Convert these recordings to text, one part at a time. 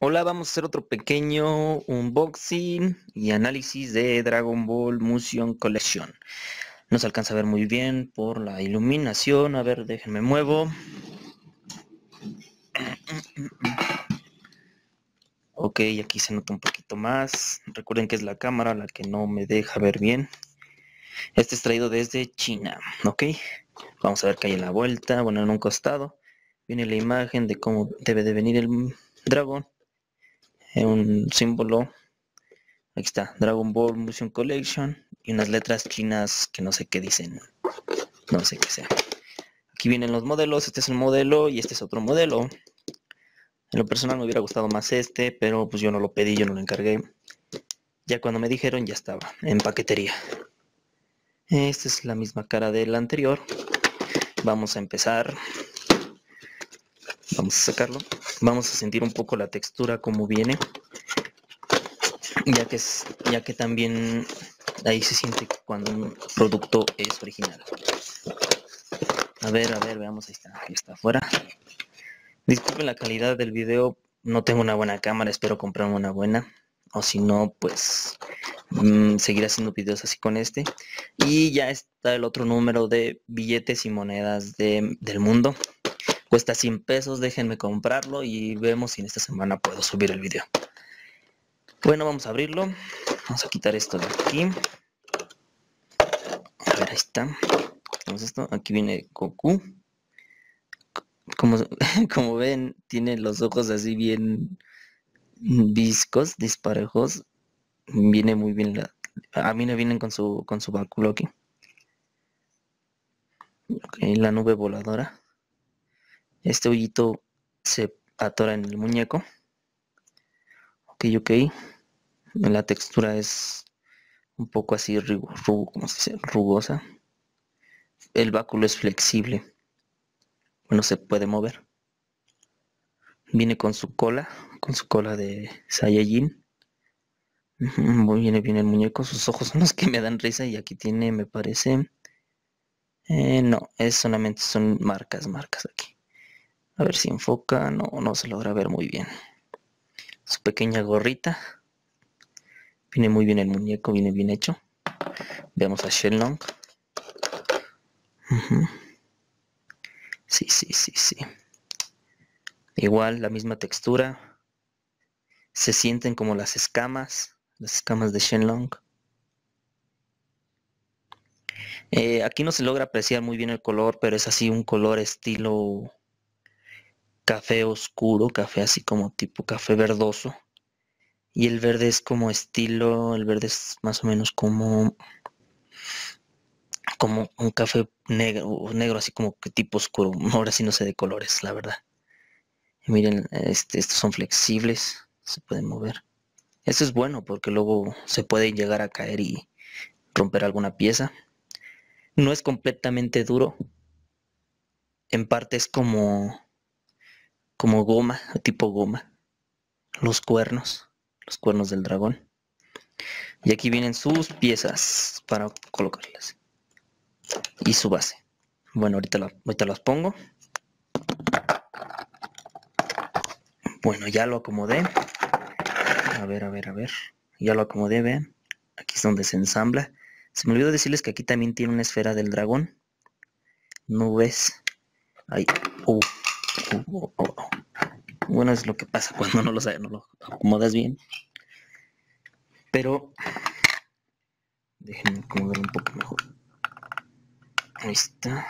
Hola, vamos a hacer otro pequeño unboxing y análisis de Dragon Ball Museum Collection. No se alcanza a ver muy bien por la iluminación. A ver, déjenme muevo. Ok, aquí se nota un poquito más. Recuerden que es la cámara la que no me deja ver bien. Este es traído desde China, ok. Vamos a ver qué hay en la vuelta. Bueno, en un costado viene la imagen de cómo debe de venir el dragón un símbolo. Aquí está, Dragon Ball Museum Collection y unas letras chinas que no sé qué dicen. No sé qué sea. Aquí vienen los modelos, este es el modelo y este es otro modelo. En lo personal me hubiera gustado más este, pero pues yo no lo pedí, yo no lo encargué. Ya cuando me dijeron ya estaba en paquetería. Esta es la misma cara del anterior. Vamos a empezar. Vamos a sacarlo. Vamos a sentir un poco la textura como viene. Ya que, es, ya que también ahí se siente cuando un producto es original. A ver, a ver, veamos, ahí está, ahí está afuera. Disculpen la calidad del video, no tengo una buena cámara, espero comprarme una buena. O si no, pues mm, seguir haciendo videos así con este. Y ya está el otro número de billetes y monedas del mundo. Cuesta 100 pesos, déjenme comprarlo y vemos si en esta semana puedo subir el video. Bueno, vamos a abrirlo. Vamos a quitar esto de aquí. A ver, ahí está. Vamos esto. Aquí viene Goku. Como, como ven, tiene los ojos así bien viscos, disparejos. Viene muy bien. A mí me vienen con su, con su báculo aquí. La nube voladora. Este hoyito se atora en el muñeco. Ok, ok. La textura es un poco así rugosa. El báculo es flexible. Bueno, se puede mover. Viene con su cola, con su cola de Saiyajin. Viene bien el muñeco, sus ojos son los que me dan risa y aquí tiene, me parece... Eh, no, es solamente son marcas, marcas aquí. A ver si enfoca. No, no se logra ver muy bien. Su pequeña gorrita. Viene muy bien el muñeco, viene bien hecho. Veamos a Shenlong. Sí, sí, sí, sí. Igual, la misma textura. Se sienten como las escamas. Las escamas de Shenlong. Eh, aquí no se logra apreciar muy bien el color, pero es así un color estilo café oscuro, café así como tipo café verdoso. Y el verde es como estilo, el verde es más o menos como como un café negro, negro así como que tipo oscuro. Ahora sí no sé de colores, la verdad. miren, este, estos son flexibles, se pueden mover. Eso es bueno porque luego se puede llegar a caer y romper alguna pieza. No es completamente duro. En parte es como como goma, tipo goma. Los cuernos, los cuernos del dragón. Y aquí vienen sus piezas para colocarlas. Y su base. Bueno, ahorita, ahorita las pongo. Bueno, ya lo acomodé. A ver, a ver, a ver. Ya lo acomodé, vean. Aquí es donde se ensambla. Se me olvidó decirles que aquí también tiene una esfera del dragón. Nubes. Ahí. Uh, bueno, es lo que pasa cuando no lo sabes, no lo acomodas bien. Pero déjenme acomodar un poco mejor. Ahí está.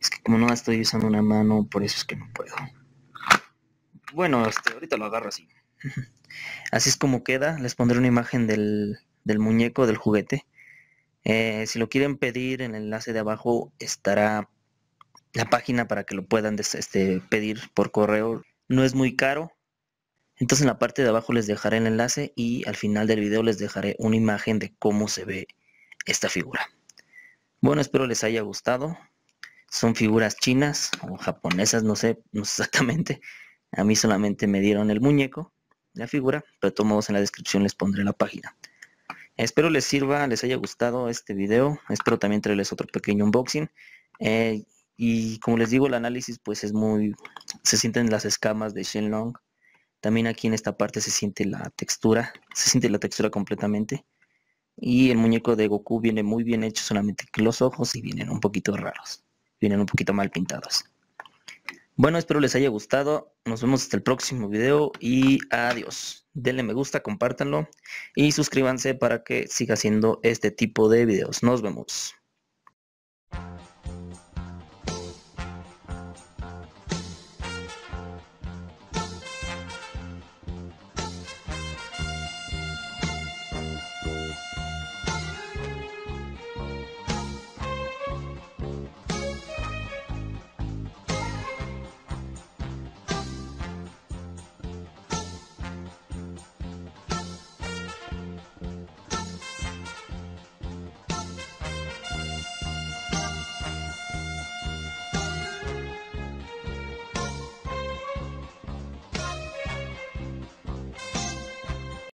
Es que como no estoy usando una mano, por eso es que no puedo. Bueno, este, ahorita lo agarro así. Así es como queda. Les pondré una imagen del, muñeco, del juguete. Eh, si lo quieren pedir, en el enlace de abajo estará la página para que lo puedan este, pedir por correo. No es muy caro. Entonces en la parte de abajo les dejaré el enlace y al final del video les dejaré una imagen de cómo se ve esta figura. Bueno, espero les haya gustado. Son figuras chinas o japonesas, no sé, no exactamente. A mí solamente me dieron el muñeco, la figura, pero modos en la descripción les pondré la página. Espero les sirva, les haya gustado este video. Espero también traerles otro pequeño unboxing. Eh, y como les digo, el análisis pues es muy... Se sienten las escamas de Shenlong. También aquí en esta parte se siente la textura, se siente la textura completamente. Y el muñeco de Goku viene muy bien hecho, solamente los ojos y vienen un poquito raros. Vienen un poquito mal pintados. Bueno, espero les haya gustado. Nos vemos hasta el próximo video y adiós. Denle me gusta, compártanlo y suscríbanse para que siga haciendo este tipo de videos. Nos vemos.